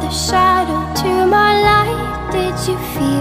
The shadow to my light. Did you feel